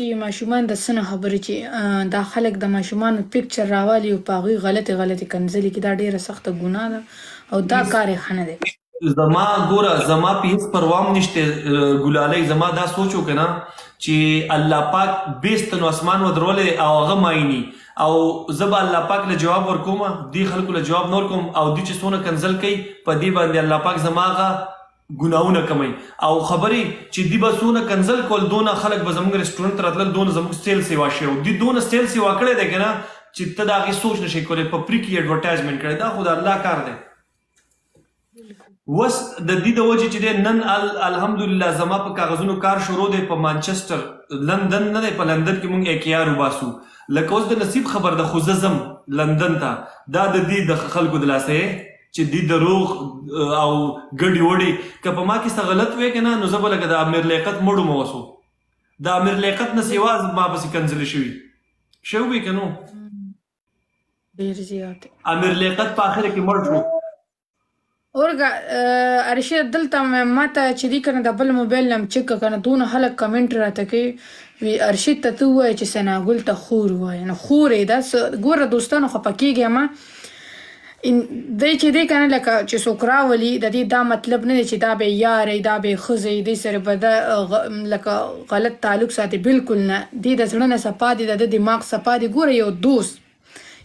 چی ماشومان د څه نه خبر چی دا خلک د ماشومانو پکچر راوالی او په هغوی غلطی غلطی کنځلی کی دا ډیره سخته ګناه ده او دا کار یی ښه نه دی. زما ګوره زما پی هیڅ پروا هم نشته ګلالۍ زما دا سوچ وکنه چی الله پاک بیست نو اسمان ودرولی او هغه ماینی او زه به الله پاک له جواب ورکوم دی خلکو له جواب نه ورکوم او دی چی څونه کنځل کوي پدی باندی الله پاک زما هغه ګناونه کمای او خبرې چې دی به سونه کنزل کول دونه خلک به زموږ رستورانت راتلل دونه زموږ سیل سیوا شي او دی دونه سیل سیوا کړی دی کنه چې ته دا غي سوچ نشي کولای په پری کې اډورټایزمنت کړی دا خو د الله کار دی وس د دې د وجه چې نن الحمدلله زما په کاغذونو کار شروع دی په مانچستر لندن نه دی په لندن کې مونږ اکیار وباسو لکه اوس د نصیب خبر د خوززم لندن ته دا د دې د خلکو د لاسه چې دی دروغ او ګډي وډي که په ما کې څه غلط وې کنه نو زه به لکه د امیر لیاقت مړو مو وسو د امیر لیاقت نه سیوا ما پسې کنزل شوی شو به کنو ډیر زیات امیر لیاقت په اخر کې مړ شو اورګه ارشد دلته ماته چې دی کنه د بل موبایل نم چک کنه دون هله کمنټ راته کوي وی ارشد ته ته وای چې سناګل ته خور وای نو خورې دا ګوره دوستانو خپکیږي ما ان دی چې دی کنه لکه چې څوک راولي د دې دا مطلب نه دی چې دا به یار دا به خزه دی سره به د لکه غلط تعلق ساتي بالکل نه دی د زړه نه صفا دی د دماغ صفا دی ګوره یو دوست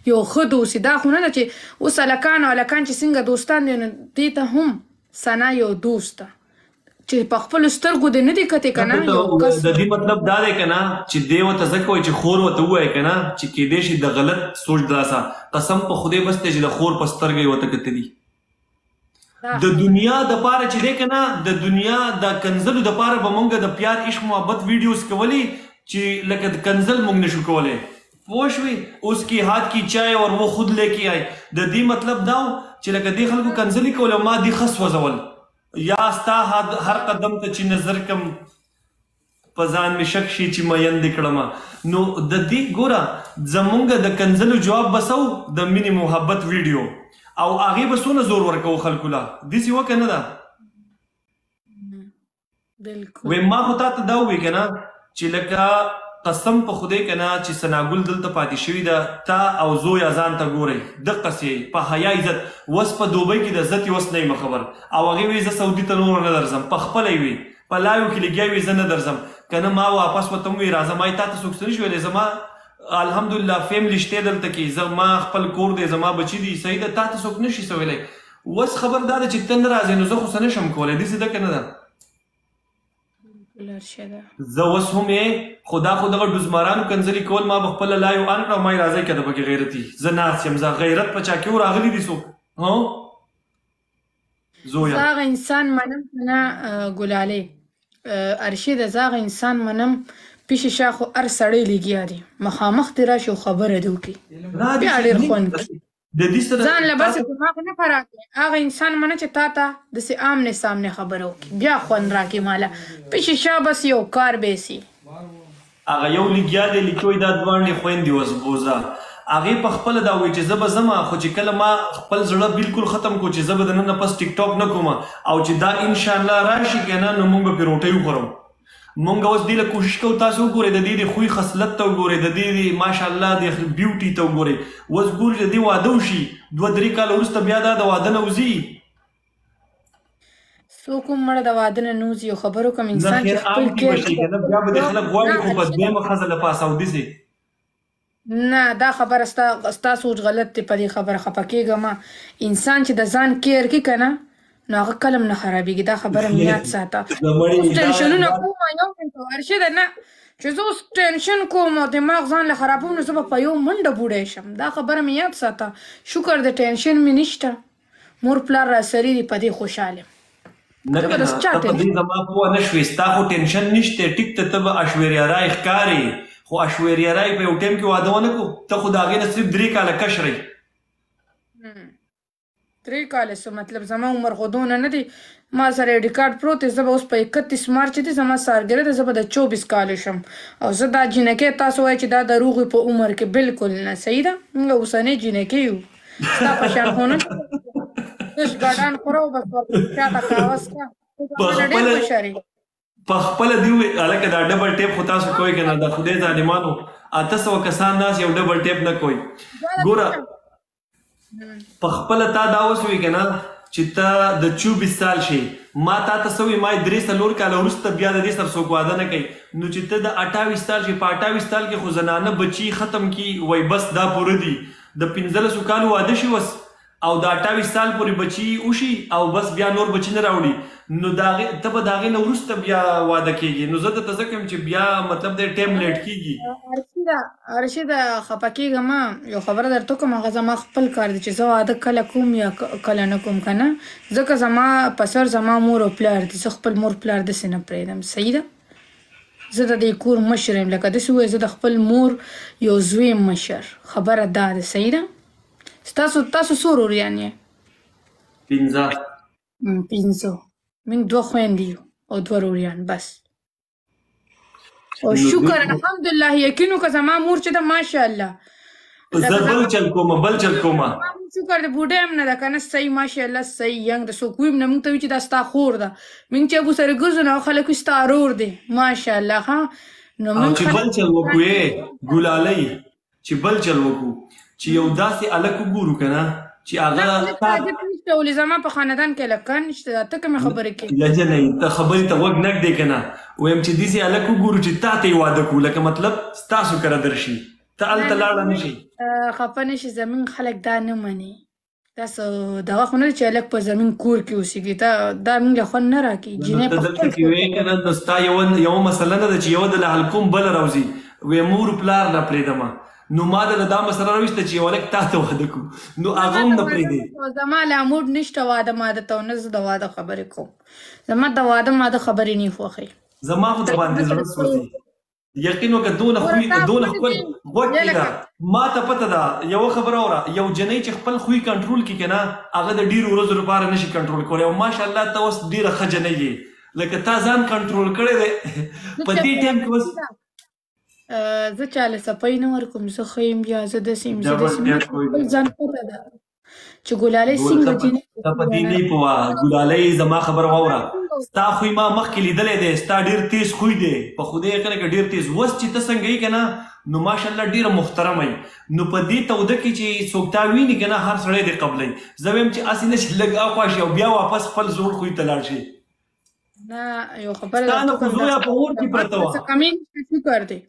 یو خو دوست دا خو نه ده چې اوس الکان او الکان چې څنګه دوستان دی نو دی ته هم سنا یو دوست چې په خپل سترګو دې نه دي کتې کنه یو کس د دې مطلب دا دی کنه چې دی وته ځکه وای چې خور وته وای کنه چې کې دې شي د غلط سوچ دراسه قسم په خوده بس ته چې د خور په سترګې وته کتې دي د دنیا د پاره چې دی کنه د دنیا د کنزلو د پاره به مونږ د پیار عشق محبت ویډیوز کولی چې لکه د کنزل مونږ نشو کولی پوه شوې اوس کې هات کی چای او وہ خود لیکي آئے د دې مطلب دا چې لکه دې خلکو کنزلی کوله ما دې خص وځول یا ستا هر قدم ته چې نظر کم په ځان مې شک شي چې مین دې کړم نو د دې ګوره زمونږ د کنځلو جواب بسو د مینې محبت ویډیو او هغه به څونه زور ورکو خلکو لا داسې وکه نه ده بالکل وې ما خو تا ته دا وې کنه چې لکه قسم په خوده کنه چې سناګل دلته پاتې شوی ده تا او زو یا ځان ته ګوري د قصې په حیا عزت وس په دوبۍ کې د عزت وس نه مخبر او هغه وې ز سعودي ته نور نه درځم په خپل وی په لایو کې لګیا وې ز نه درځم کنه ما واپس وتم وی راځم ما تا ته څوک سن شوې زما الحمدلله فیملی شته دلته کې زما خپل کور دی زما بچی دی سیده تا ته څوک نشي سویلې وس خبر دا ده چې ته نه راځې نو زه خو څه نه شم کولی داسې ده که نه ده زه اوس هم خو دا خو دغه ډوزمارانو کنځلې کول ما به خپله لایو ان کړه او ما یې راځی که د پکې غیرتي زه ناست یم زه غیرت په چا کې و راغلي دي څوک هو زویه زه هغه انسان منم که نه ګلالۍ ارشیده زه هغه انسان منم پیشې شا خو هر سړی لګیا دی مخامخ دې راشي او خبره دې وکړي بیا ډېر خوند د دې سره ځان له بس دماغ نه خراب دی هغه انسان منه چې تا ته د سي عام نه سامنے خبرو کې بیا خوند راکې مالا پښ شا بس یو کار به سي هغه یو لګیا دی لیکوي دا دوانډې خويندې وس بوزا هغه په خپل دا وی چې زب زما خو چې کله ما خپل زړه بالکل ختم کو چې زب د نن پس ټیک ټاک نه کوم او چې دا ان شاء الله راشي کنه نو موږ په روټي وخورم مونږ اوس دې له کوشش کوو تاسو وګورئ د دې د خوی خصلت ته وګورئ د دې د ماشاءالله د بیوټي ته وګورئ اوس ګورئ د دې واده وشي دوه درې کاله وروسته بیا دا د واده نه وځي څوک هم مړه د واده نه نوځي یو خبرو کوم انسان چې خپل کېر بیا به د خلک غواړي خو په دویمه ښځه له پاسه اودیسې نه دا خبره ستا ستا سوچ غلط دی په دې خبره خپه کېږه مه انسان چې د ځان کېر کې کنه نو هغه کلم نه خرابېږي دا خبره مې یاد ساته اوس ټینشنونه کوم یو منټ ارشده نه چې زه اوس ټینشن کوم او دماغ ځان له خرابوم نو زه به په یو منډه بوډی شم دا خبره مې یاد ساته شکر د ټینشن مې نشته مور پلار را سری دی پدې خوشاله یم نه کنه ته په دې زما پوه نه شوې ستا خو ټینشن نشته ټیک ته ته به اشویریا رای ښکارې خو اشویریا رای په یو ټیم کې واده ونه کو ته خو د هغې نه صرف درې کاله کشرئ درې کاله څه مطلب زما عمر خو دونه نه دی ما سره ایډي کارت پروت دی زه به اوس په اکتیس مارچ دی زما سالګرې ده زه به د چوبیس کالو شم او زه دا جینکۍ تاسو وایئ چې دا د روغې په عمر کې بلکل نه صحیح ده موږ اوسنۍ جینکۍ یو ستا په شان خو نه تش ګډان خورو بس ورته تا کاوس کا په خپل دی وی الکه دا ډبل ټیپ خو تاسو کوی کنه دا خدای ظالمانو اته سو کسان ناس یو ډبل ټیپ نه کوي ګوره په خپل تا دا وسوي کنه چې ته د 24 سال شي ما تا ته سوي ما درې سلور کال ورسته بیا د دې سر سو کواده نه کوي نو چې ته د 28 سال شي په 28 سال کې خو زنانه بچي ختم کی وای بس دا پوره دي د پنځلسو کالو واده شي وس او د اټاویس سال پورې بچي وشي او بس بیا نور بچي نه راوړي نو دا ته به داغه نه ورسته بیا واده کیږي نو زه د تزکم چې بیا مطلب د ټیم لیټ کیږي ارشد ارشد خپکیږه ما یو خبره درته کوم هغه زما خپل کار دی چې زه واده کله کوم یا کله نه کوم کنه ځکه زما پسر زما مور او پلار دي زه خپل مور پلار د سینه پریدم صحیح ده زه د دې کور مشر یم لکه داسې وایي زه د خپل مور یو زوی یم مشر خبره دا ده صحیح ده ستاسو تاسو څو وروریان یې پنځه پنځه موږ دوه خویندې یو او دوه وروریان بس او شکر الحمدلله یقین وکړه زما مور چې ده ماشاءالله زه بل چل کوم بل چل کوم شکر دې بوډه هم نه ده کنه صحیح ماشاءالله صحیح ینګ د سوکوی نه مونږ ته وی چې دا ستا خور ده مونږ چې ابو سره ګرځو نه خلک وی ستا ارور دی ماشاءالله ها نو مونږ چې بل چل وکوي ګلالۍ چې بل چل وکو چې یو داسې الک وګورو کنه چې هغه ته ولې زما په خاندان کې لکه نشته ته کوم خبرې کې لجه نه ته خبرې ته وګ نګ دې کنه ویم چې دې سي الکو ګورو چې تا ته واده کو لکه مطلب تاسو کړه درشي ته الته لاړه نشي خپه نشي زمون خلک دا نه مني تاسو دا خو نه چې الک په زمون کور کې اوسېږي دا دا موږ له خون نه راکې جنې په خپل کې وې کنه نو ستا یو یو مسله نه ده چې یو د لهلکوم بل راوځي وې مور پلار نه پرېدم نو ما د دا مسله راوښته چې ولک تا ته واده کو نو هغه هم نه پرېږدي زما لا موډ نشته واده ما د تو نه زه د واده خبرې کوم زما د واده ما د خبرې نه خوښي زما خو د باندې زړه سوځي یقینو که دونه خوې دونه خپل وکی دا ما ته پته ده یو خبر اوره یو جنې چې خپل خوې کنټرول کی کنه هغه د ډیر ورځې لپاره نشي کنټرول کولای او ماشاءالله ته اوس ډیره خجنې یې لکه تا ځان کنټرول کړې ده په دې ټیم کې اوس زه چاله سپای نه ورکوم زه خیم یا زه د سیم زه د سیم ځان پته ده چې ګلالۍ څنګه دي ته په دې نه پوه ګلالۍ زما خبر واوره ستا خو ما مخکې لیدلې ده ستا ډیر تیز خوې ده په خوده کله کې ډیر تیز وس چې ته څنګه یې کنه نو ماشاءالله ډیر محترم ای نو په دې توده کې چې څوک تا ویني کنه هر سړی دې قبلې زویم چې اسی نه چې لګ اخوا شي او بیا واپس خپل زوړ خوې تلل شي نه یو خبره ده ته په اور کې پرته و کمین شکر دی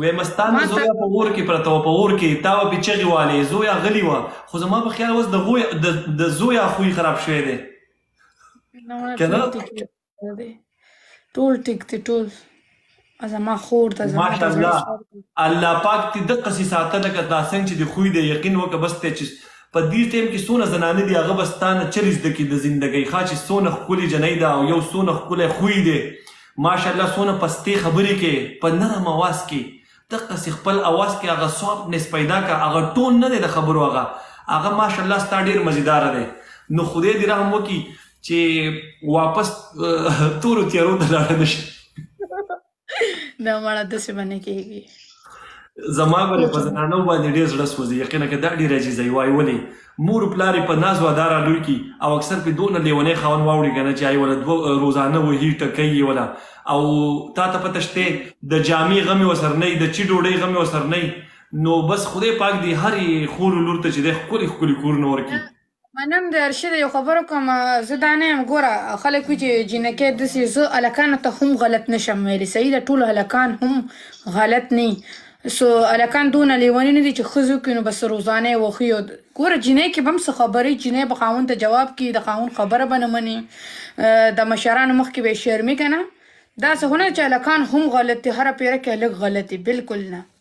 وې مستان ما زویا ته په اور کې پرته و په اور کې تا و په چغي والي زویا غلی و خو زما په خیال اوس د غوی د د زویا خوې خراب شوی دی نه ما کنه ټول ټیک ورته دی ټول ټیک دی ټول زما خور ته زما د زړه ماشاءالله شر دی الله پاک دې د قصې ساته لکه دا څنګه چې د خوې دی یقین وکړه بس ته چې په دې ټیم کې سونه زنانه دي هغه بس تانه چریز د کې د زندګۍ ښا چې سونه خولي جنۍ ده او یو سونه خولي خوې دی ماشاءالله څونه پستې خبرې کې په نرم اواز کې دقسې خپل اواز کې هغه سافټنس پیدا کا هغه ټون نه دی د خبرو هغه هغه ماشاءالله ستا ډیر مزیدار دی نو خدای دې رحم وکړي چې واپس تورو تیارو ته لاړ نشي نه مړه داسې باندې کېږي زما غره په زنانو باندې ډیر زړه سوځي یقینا که دا ډیر عزیز وي وای ولي مور پلار په ناز و اداره لوي کی او اکثر په دونه لیونه خاون واوړي کنه چې ای ولا دو روزانه وهی ټکې ولا او تا ته پته شته د جامع غم وسر نه د چی ډوډۍ غم وسر نه نو بس خدای پاک دی هر خور لور ته چې د خپل خپل کور نور کی منم د ارشد یو خبرو کوم زه دا نه یم ګوره خلک وی چې جنکه د سی زه الکان ته هم غلط نشم ویلی صحیح ده ټول الکان هم غلط نه سو الکان دون لیونی نه دي چې خزو کې نو بس روزانه وخی او ګوره جنې کې بم څه خبرې جنې به خاون ته جواب کی د خاون خبره بنه منی د مشرانو مخ کې به شرمی کنه دا څه هونه چې الکان هم غلط دي هر پیره کې الک غلط دي بالکل نه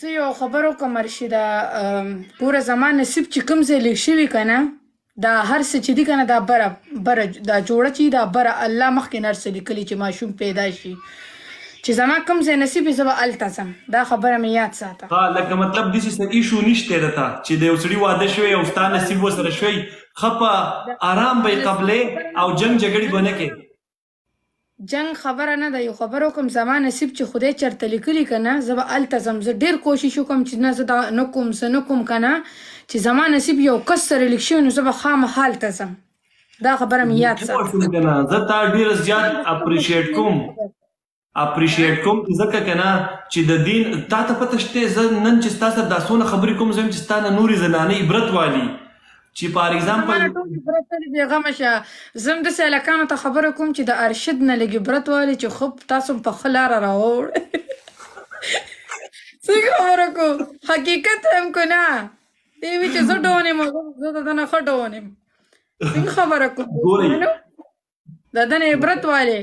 زه یو خبر وکم مرشده ګوره زما نصیب چې کوم ځای لیک شوی کنه دا هر څه چې دي کنه دا بره بره دا جوړه چې دا بره الله مخکې نر څه لیکلي چې ماشوم پیدا شي چې زما کوم ځای نصیب زه به الته ځم دا خبره مې یاد ساته ها لکه مطلب دې چې ایشو نشته رته چې د یو سړي واده شوی او ستا نصیب وسره شوی خپه آرام به قبلې او جنگ جګړې بنه کې جنګ خبره نه ده یو خبر وکم زما نصیب چې خدای چرته لیکلی کنه زه به الته زم زه ډیر کوشش وکم چې نه زه دا نه کوم زه نه کوم کنه چې زما نصیب یو کس سره لیک شوی نو زه به خامخا هلته ځم دا خبره مې یاد ساته زه تا ډیر زیات اپریشیټ کوم اپریشیټ کوم ځکه کنه چې د دین تا ته پته شته زه نن چې تاسو د اسونه خبرې کوم زم چې تاسو نوري زنانه عبرت والی چې فار ایگزامپل بیغمه شه زم د سیلکانو ته خبره کوم چې د ارشد نه لګي برت والی چې خب تاسو په خلار راوړ څه خبره کو حقیقت هم کو نه دی وی چې زه ډونه مو زه د نه خډونه څنګه خبره کو د دنه عبرت والے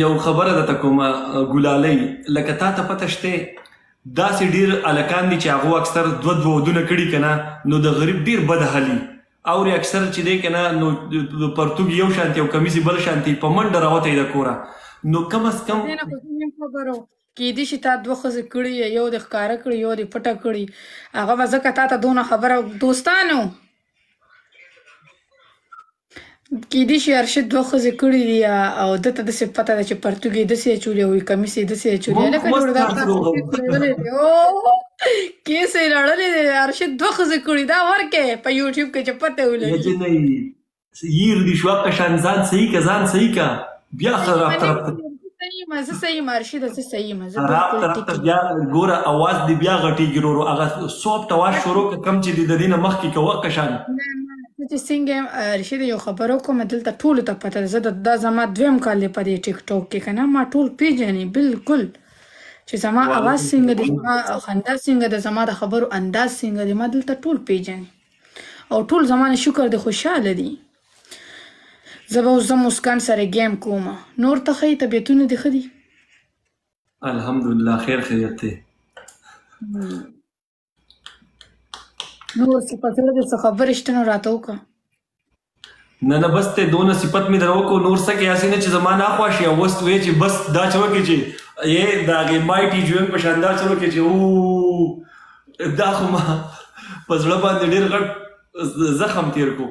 یو خبره ده کومه ګلالۍ لکه تا ته پته شته داسې ډیر الکان دي چې هغه اکثر دو دو ودونه کړي کنه نو د غریب ډیر بد حالي او ری اکثر چې دی کنه نو پرتوګ یو شانتي او کمیسي بل شانتي په منډه راوته د کوره نو کم اس کم کیدی شی تا دوه خزی کړی یو د ښکاره کړی یو د پټه کړی هغه وزکه تا ته دونه خبره دوستانو کیدی شي ارشد دوه خزې کړي دي او دته د څه پته ده چې پرتګي د څه چولې وي کمیس د څه چولې لکه جوړ دا کیسه لړلې ارشد دوه خزې کړي دا ورکه په یوټیوب کې چې پته ولګي یی ردی شو په شان ځان صحیح کا ځان صحیح کا بیا خراب طرف ته صحیح ما زه صحیح مارشي د زه صحیح ما زه خراب طرف ته بیا ګوره اواز دی بیا غټي ګرورو هغه سوب تواش شروع کم چې د دینه مخ کې کوه قشان چې څنګه رشید یو خبرو کوم دلته ټول ته پته زه د زما دویم کال په دې ټیک ټاک کې کنه ما ټول پیژنې بالکل چې زما اواز څنګه دی زما خندا څنګه ده زما د خبرو انداز څنګه دی ما دلته ټول پیژنې او ټول زمانه شکر دی خوشاله دی زبا اوس زم مسکان سره گیم کوم نور ته خی طبیعتونه دی خدی الحمدلله خیر خیریت دی نور څه پتر دې څه خبرې شته نو راته وکړه نه نه بس ته دونه صفت می درو کو نور سکه اسی نه چې زما نه خواشي او وست وی چې بس دا چلو کې چې یې دا غي مای ټی جوین په شان دا چلو کې چې او دا خو ما پزړه باندې ډیر غټ زخم تیر کو